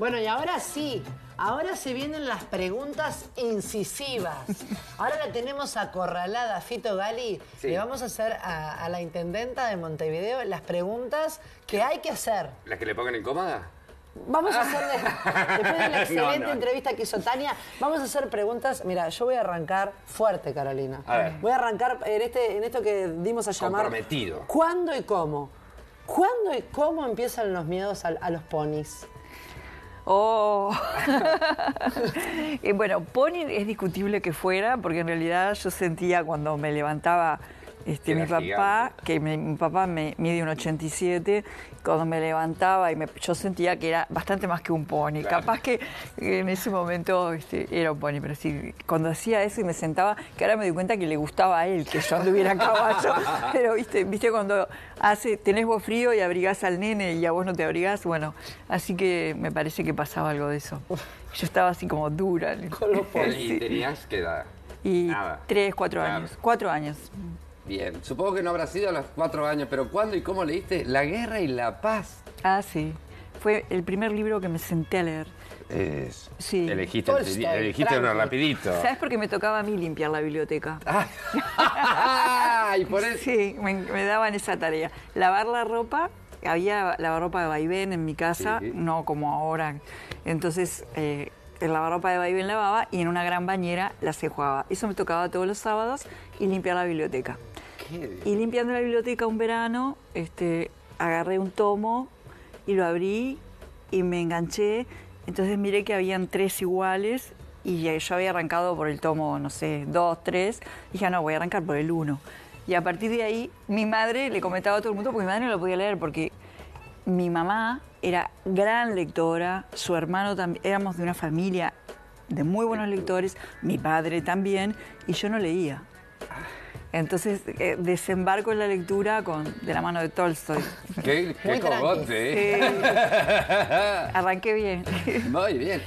Bueno, y ahora sí, ahora se vienen las preguntas incisivas. Ahora la tenemos acorralada, Fito Gali. Sí. Le vamos a hacer a, a la intendenta de Montevideo las preguntas que hay que hacer. ¿La que le pongan incómoda? Vamos a hacer, de- después de la excelente No, no. entrevista que hizo Tania, vamos a hacer preguntas. Mira, yo voy a arrancar fuerte, Carolina. A ver. Voy a arrancar en, este, en esto que dimos a llamar... Comprometido. ¿Cuándo y cómo? ¿Cuándo y cómo empiezan los miedos a, a los ponis? Oh. Bueno, Pony es discutible que fuera, porque en realidad yo sentía cuando me levantaba este, mi papá, gigante. que mi, mi papá me mide un 87, cuando me levantaba y me- yo sentía que era bastante más que un pony. Claro. Capaz que en ese momento este, era un pony, pero sí, cuando hacía eso y me sentaba, que ahora me di cuenta que le gustaba a él que yo anduviera a caballo, pero viste, viste cuando hace, tenés vos frío y abrigás al nene y a vos no te abrigás, bueno, así que me parece que pasaba algo de eso. Yo estaba así como dura. Con los. ¿Y tenías qué edad? Y Nada. tres, cuatro años. Cuatro años. Bien, supongo que no habrá sido a los cuatro años, pero ¿cuándo y cómo leíste La Guerra y la Paz? Ah, sí. Fue el primer libro que me senté a leer. Es- Sí. Elegiste, Tolstoy, elegiste uno rapidito. ¿Sabes por qué me tocaba a mí limpiar la biblioteca? Ah, y por eso... Sí, me, me daban esa tarea. Lavar la ropa, había lavarropa de vaivén en mi casa, Sí. no como ahora. Entonces, eh, el lavarropa de vaivén lavaba y en una gran bañera la enjuagaba. Eso me tocaba todos los sábados y limpiar la biblioteca. Y limpiando la biblioteca un verano, este, agarré un tomo y lo abrí y me enganché. Entonces miré que habían tres iguales y yo había arrancado por el tomo, no sé, dos, tres. Dije, "Ah, no, voy a arrancar por el uno. Y a partir de ahí, mi madre le comentaba a todo el mundo, porque mi madre no lo podía leer, porque mi mamá era gran lectora, su hermano también, éramos de una familia de muy buenos lectores, mi padre también, y yo no leía. Entonces eh, desembarco en la lectura con, de la mano de Tolstoy. Qué, qué cogote, ¿eh? Arranqué bien. Muy bien.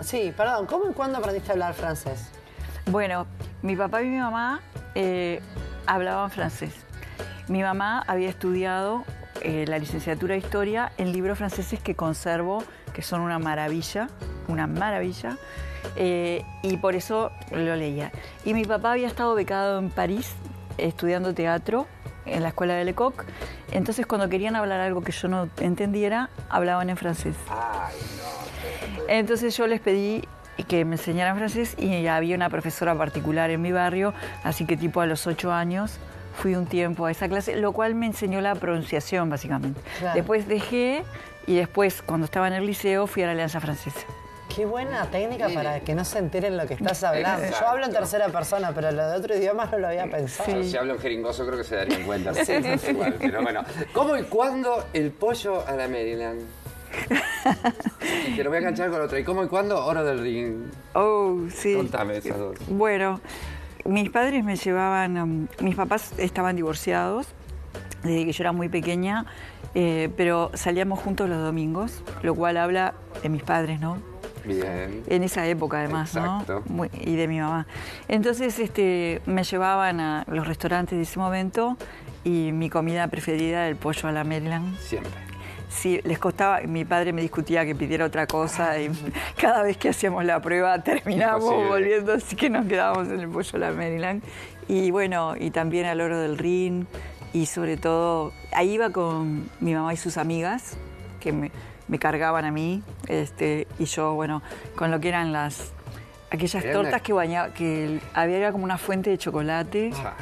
Sí, perdón, ¿cómo y cuándo aprendiste a hablar francés? Bueno, mi papá y mi mamá eh, hablaban francés. Mi mamá había estudiado eh, la licenciatura de historia en libros franceses que conservo, que son una maravilla, una maravilla, eh, y por eso lo leía. Y mi papá había estado becado en París estudiando teatro en la escuela de Lecoq, entonces cuando querían hablar algo que yo no entendiera, hablaban en francés. Entonces yo les pedí que me enseñaran francés y había una profesora particular en mi barrio, así que tipo a los ocho años fui un tiempo a esa clase, lo cual me enseñó la pronunciación básicamente. Claro. Después dejé y después cuando estaba en el liceo fui a la Alianza Francesa. Qué buena técnica para que no se enteren lo que estás hablando. Exacto. Yo hablo en tercera persona, pero lo de otro idioma no lo había pensado. Si hablo en jeringoso creo que se darían cuenta. Sí, igual, pero bueno. ¿Cómo y cuándo el pollo a la Maryland? Te lo voy a enganchar con otra. ¿Y cómo y cuándo oro del ring? Oh, sí. Contame esas dos. Bueno, mis padres me llevaban, um, mis papás estaban divorciados desde que yo era muy pequeña, eh, pero salíamos juntos los domingos, lo cual habla de mis padres, ¿no? Bien. En esa época además, Exacto. ¿no? Muy- y de mi mamá. Entonces este, me llevaban a los restaurantes de ese momento y mi comida preferida era el pollo a la Maryland. Siempre. Sí, les costaba, mi padre me discutía que pidiera otra cosa y cada vez que hacíamos la prueba terminábamos Imposible. volviendo, así que nos quedábamos en el pollo a la Maryland. Y bueno, y también al oro del Rin y sobre todo, ahí iba con mi mamá y sus amigas que me, me cargaban a mí este, y yo, bueno, con lo que eran las... Aquellas Era tortas una- que bañaba, que había era como una fuente de chocolate Ah,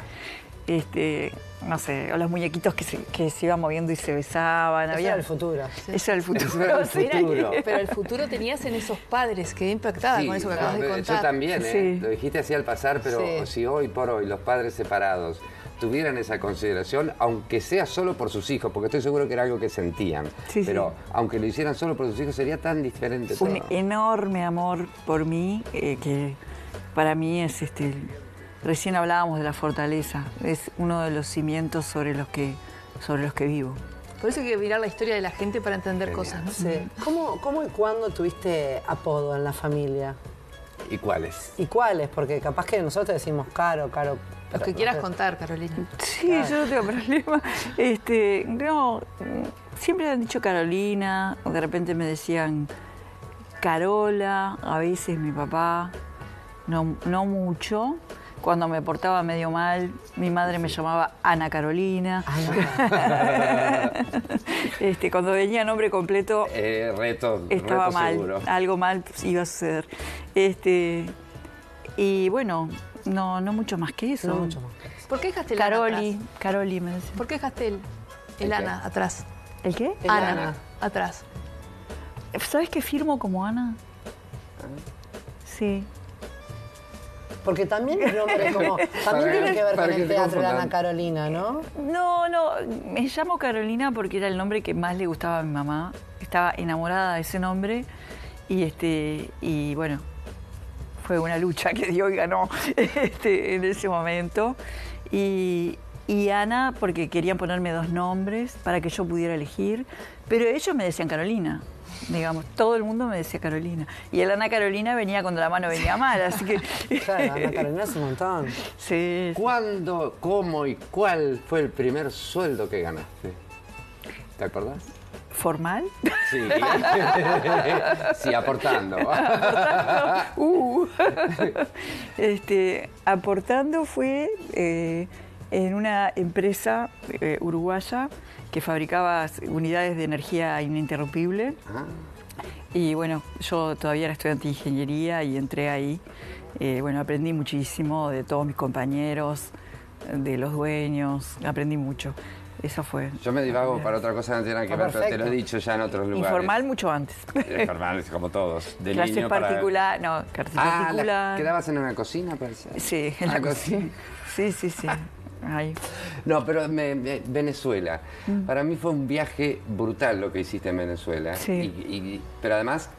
este, no sé, o los muñequitos que se, que se iban moviendo y se besaban. Eso había- era el futuro. Ese era el futuro. Ese era el sí. futuro. Pero el futuro tenías en esos padres, quedé impactada Sí, con eso que no, acabas de yo contar. también, ¿eh? Sí. Lo dijiste así al pasar, pero Sí. si hoy por hoy los padres separados tuvieran esa consideración, aunque sea solo por sus hijos, porque estoy seguro que era algo que sentían, Sí, pero sí. aunque lo hicieran solo por sus hijos, sería tan diferente todo. Un enorme amor por mí, eh, que para mí es este. Recién hablábamos de la fortaleza, es uno de los cimientos sobre los que, sobre los que vivo. Por eso hay que mirar la historia de la gente para entender Genial. cosas, ¿no? Sí. ¿Cómo, ¿Cómo y cuándo tuviste apodo en la familia? ¿Y cuáles? ¿Y cuáles? Porque capaz que nosotros te decimos caro, caro. Pero que quieras contar, Carolina. Sí, yo no tengo problema. Este, no, siempre han dicho Carolina, o de repente me decían Carola, a veces mi papá, no, no mucho. Cuando me portaba medio mal, mi madre me llamaba Ana Carolina. este, cuando venía nombre completo, Eh, reto, estaba reto mal, seguro. algo mal iba a suceder. Este, y bueno, no, no mucho más que eso. No mucho más que eso. ¿Por qué dejaste el Ana Caroli, atrás? Caroli me decía. ¿Por qué dejaste el, el ¿El qué? Ana atrás? ¿El qué? El Ana, Ana. atrás. ¿Sabes que firmo como Ana? Ah. Sí. Porque también los nombres como. También tienen que ver con que el te teatro de. Ana Carolina, ¿no? No, no, me llamo Carolina porque era el nombre que más le gustaba a mi mamá. Estaba enamorada de ese nombre y este y bueno, fue una lucha que dio y ganó este, en ese momento. Y, y Ana porque querían ponerme dos nombres para que yo pudiera elegir, pero ellos me decían Carolina. Digamos, todo el mundo me decía Carolina. Y el Ana Carolina venía cuando la mano venía mal, así que. Claro, Ana Carolina es un montón. sí, ¿Cuándo, cómo y cuál fue el primer sueldo que ganaste? ¿Te acordás? Formal. Sí. sí, aportando. Uh. este, aportando fue eh, en una empresa eh, uruguaya que fabricaba unidades de energía ininterrumpible. Ah, Y bueno, yo todavía era estudiante de ingeniería y entré ahí. Eh, bueno, aprendí muchísimo de todos mis compañeros, de los dueños, aprendí mucho. Eso fue. Yo me divago para otra cosa que no tiene nada que Ah, ver, pero te lo he dicho ya en otros lugares. Informal mucho antes. Informal, como todos. De Clases niño para- particular, no, clases Ah, la- particular. ¿quedabas en una cocina, parece? Sí, en la cocina. Sí, sí, sí. No, pero me- me- Venezuela. Mm. Para mí fue un viaje brutal lo que hiciste en Venezuela. Sí. Y- y- pero además,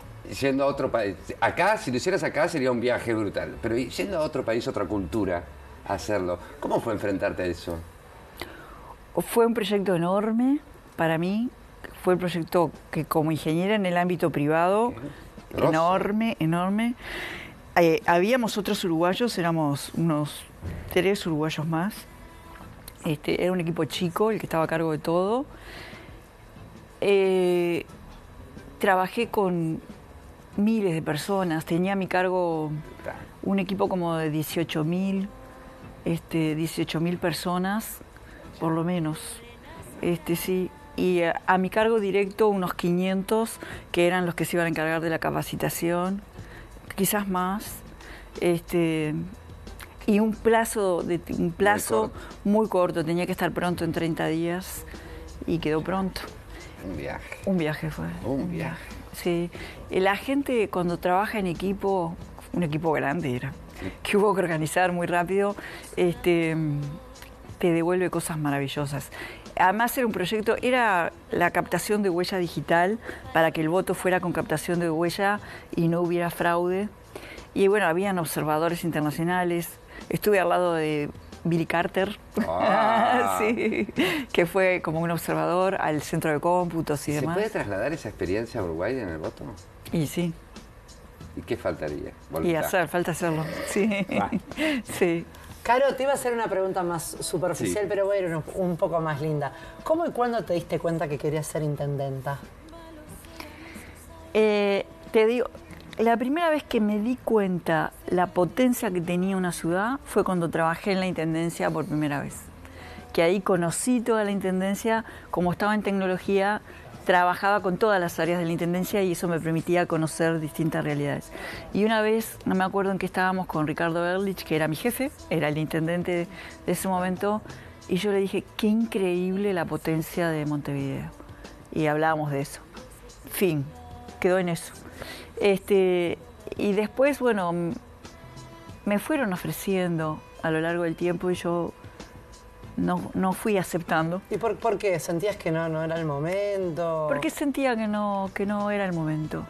yendo a otro país. Acá, si lo hicieras acá, sería un viaje brutal. Pero yendo a otro país, otra cultura, hacerlo. ¿Cómo fue enfrentarte a eso? Fue un proyecto enorme para mí. Fue el proyecto que como ingeniera en el ámbito privado, Grosso. enorme, enorme. Eh, habíamos otros uruguayos, éramos unos tres uruguayos más. Este, era un equipo chico el que estaba a cargo de todo. Eh, trabajé con miles de personas, tenía a mi cargo un equipo como de 18 mil, este, 18 mil personas, por lo menos. Este, sí. Y a, a mi cargo directo unos 500 que eran los que se iban a encargar de la capacitación, quizás más. Este, y un plazo, de, un plazo corto. muy corto, tenía que estar pronto en 30 días y quedó pronto. Un viaje. Un viaje fue. Un viaje. Sí. Eh, La gente cuando trabaja en equipo, un equipo grande era, que hubo que organizar muy rápido, este, te devuelve cosas maravillosas. Además era un proyecto, era la captación de huella digital para que el voto fuera con captación de huella y no hubiera fraude. Y bueno, habían observadores internacionales. Estuve al lado de Billy Carter, Ah. sí, que fue como un observador al centro de cómputos y ¿Se demás. puede trasladar esa experiencia a Uruguay en el voto? Y sí, ¿Y qué faltaría? y hacer, falta hacerlo. Sí, Va. sí. Caro, te iba a hacer una pregunta más superficial, Sí. pero voy a ir un, un poco más linda. ¿Cómo y cuándo te diste cuenta que querías ser intendenta? Eh, te digo, la primera vez que me di cuenta la potencia que tenía una ciudad fue cuando trabajé en la intendencia por primera vez. Que ahí conocí toda la intendencia, como estaba en tecnología, trabajaba con todas las áreas de la intendencia y eso me permitía conocer distintas realidades. Y una vez, no me acuerdo en qué estábamos con Ricardo Erlich, que era mi jefe, era el intendente de ese momento, y yo le dije, qué increíble la potencia de Montevideo. Y hablábamos de eso. Fin, quedó en eso. Este, y después, bueno, me fueron ofreciendo a lo largo del tiempo y yo no, no fui aceptando. ¿Y por, por qué? ¿Sentías que no, no era el momento? Porque sentía que no, que no era el momento.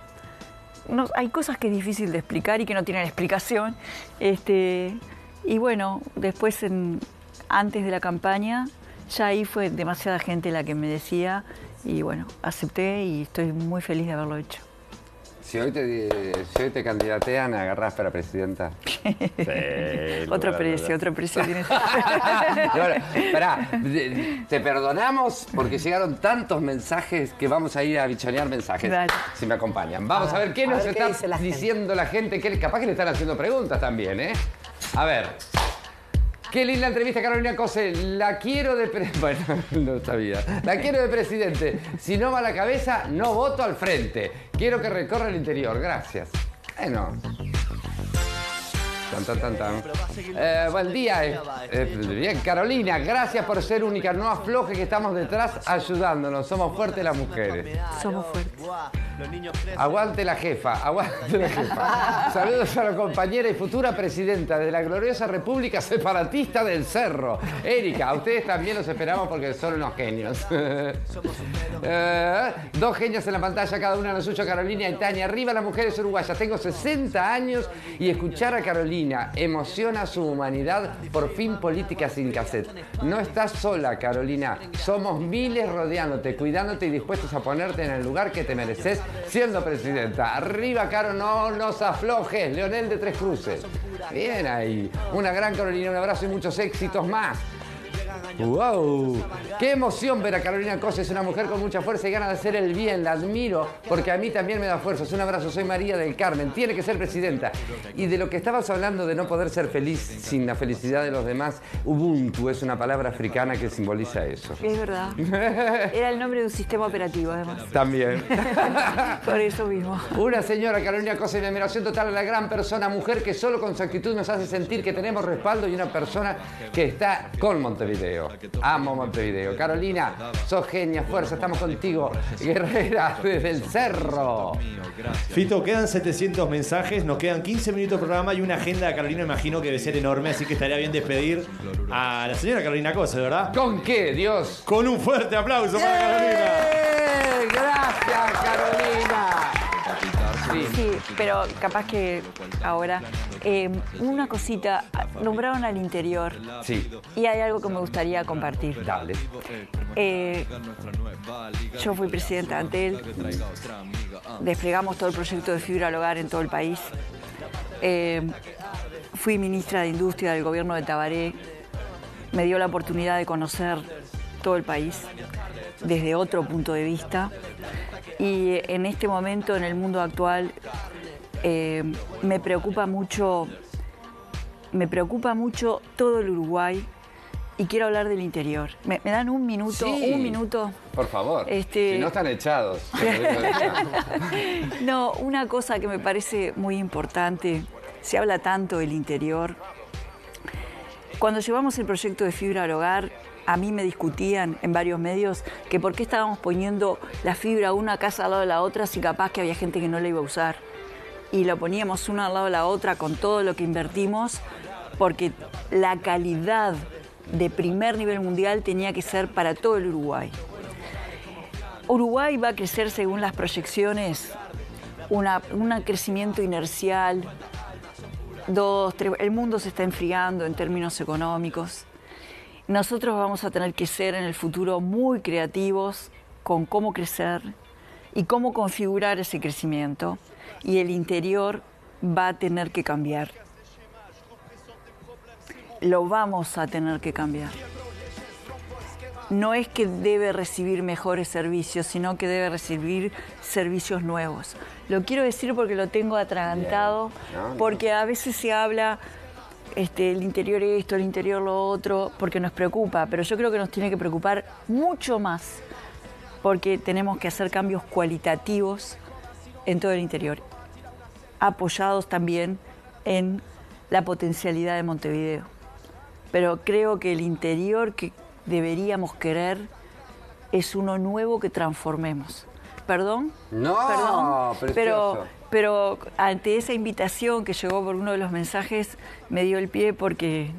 No, hay cosas que es difícil de explicar y que no tienen explicación. Este, y bueno, después, en- antes de la campaña, ya ahí fue demasiada gente la que me decía y bueno, acepté y estoy muy feliz de haberlo hecho. Si hoy te, si hoy te candidatean, ¿agarrás para presidenta? Sí, Otro bueno, precio, otro precio tiene. Y ahora, pará, te perdonamos porque llegaron tantos mensajes que vamos a ir a bichonear mensajes. Dale. Si me acompañan. Vamos A a ver, qué a nos ver está la gente. diciendo la gente. Que capaz que le están haciendo preguntas también, ¿eh? A ver. Qué linda entrevista, Carolina Cose. La quiero de... pre- Bueno, no sabía. La quiero de presidente. Si no va a la cabeza, no voto al frente. Quiero que recorra el interior. Gracias. Bueno. Tan, tan, tan, tan. Eh, buen día. eh. Eh, bien, Carolina, gracias por ser única. No afloje que estamos detrás ayudándonos. Somos fuertes las mujeres. Somos fuertes. Aguante la jefa, aguante la jefa. Saludos a la compañera y futura presidenta de la gloriosa República Separatista del Cerro. Erika, a ustedes también los esperamos porque son unos genios. Eh, dos genios en la pantalla, cada una lo suyo, Carolina y Tania. Arriba las mujeres uruguayas. Tengo 60 años y escuchar a Carolina emociona su humanidad. Por fin política sin cassette. No estás sola, Carolina. Somos miles rodeándote, cuidándote y dispuestos a ponerte en el lugar que te mereces siendo presidenta. Arriba, Caro, no nos aflojes. Leonel de Tres Cruces. Bien ahí. Una gran Carolina, un abrazo y muchos éxitos más. ¡Wow! ¡Qué emoción ver a Carolina Cosa! Es una mujer con mucha fuerza y ganas de hacer el bien. La admiro porque a mí también me da fuerzas. Un abrazo, soy María del Carmen. Tiene que ser presidenta. Y de lo que estabas hablando de no poder ser feliz sin la felicidad de los demás, Ubuntu es una palabra africana que simboliza eso. Es verdad. Era el nombre de un sistema operativo, además. También. Por eso mismo. Una señora, Carolina Cosa, y mi admiración total a la gran persona, mujer que solo con su actitud nos hace sentir que tenemos respaldo y una persona que está con Montevideo. Amo Montevideo. Carolina, sos genia, fuerza, estamos contigo. Guerrera desde el cerro. Fito, quedan 700 mensajes, nos quedan 15 minutos de programa y una agenda de Carolina, imagino que debe ser enorme, así que estaría bien despedir a la señora Carolina Cosa, ¿verdad? ¿Con qué, Dios? Con un fuerte aplauso para Carolina. Gracias, Carolina. Sí. Pero capaz que ahora. eh, una cosita, nombraron al interior Sí, y hay algo que me gustaría compartir. dale. Eh, yo fui presidenta de Antel, desplegamos todo el proyecto de fibra al hogar en todo el país. Eh, fui ministra de Industria del gobierno de Tabaré, me dio la oportunidad de conocer todo el país desde otro punto de vista y en este momento, en el mundo actual, eh, me preocupa mucho, me preocupa mucho todo el Uruguay y quiero hablar del interior. ¿Me, me dan un minuto? Sí. Un minuto. Por favor. Este- Si no están echados. No, una cosa que me parece muy importante, se habla tanto del interior. Cuando llevamos el proyecto de fibra al hogar, a mí me discutían en varios medios que por qué estábamos poniendo la fibra una casa al lado de la otra si capaz que había gente que no la iba a usar. Y lo poníamos una al lado de la otra con todo lo que invertimos, porque la calidad de primer nivel mundial tenía que ser para todo el Uruguay. Uruguay va a crecer según las proyecciones, un crecimiento inercial, dos, tres, el mundo se está enfriando en términos económicos. Nosotros vamos a tener que ser en el futuro muy creativos con cómo crecer y cómo configurar ese crecimiento. Y el interior va a tener que cambiar. Lo vamos a tener que cambiar no es que debe recibir mejores servicios, sino que debe recibir servicios nuevos. Lo quiero decir porque lo tengo atragantado, porque a veces se habla este, el interior esto, el interior lo otro, porque nos preocupa, pero yo creo que nos tiene que preocupar mucho más, porque tenemos que hacer cambios cualitativos en todo el interior, apoyados también en la potencialidad de Montevideo pero creo que el interior que deberíamos querer es uno nuevo que transformemos. ¿Perdón? No, Perdón, precioso. pero ante esa invitación que llegó por uno de los mensajes, me dio el pie porque,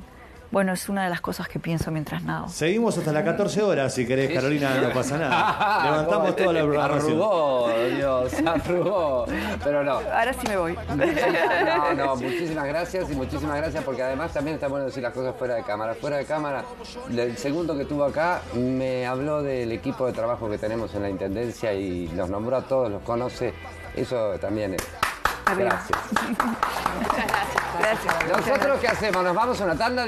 bueno, es una de las cosas que pienso mientras nado. Seguimos hasta las 14 horas, si querés, Carolina, no pasa nada. Levantamos toda la programación. Arrugó, Dios, arrugó. Pero no. Ahora sí me voy. No, no, muchísimas gracias y muchísimas gracias porque además también está bueno decir las cosas fuera de cámara. Fuera de cámara, el segundo que estuvo acá me habló del equipo de trabajo que tenemos en la Intendencia y los nombró a todos, los conoce Eso también es. Gracias. Muchas gracias. Gracias. ¿Nosotros qué hacemos? ¿Nos vamos a una tanda?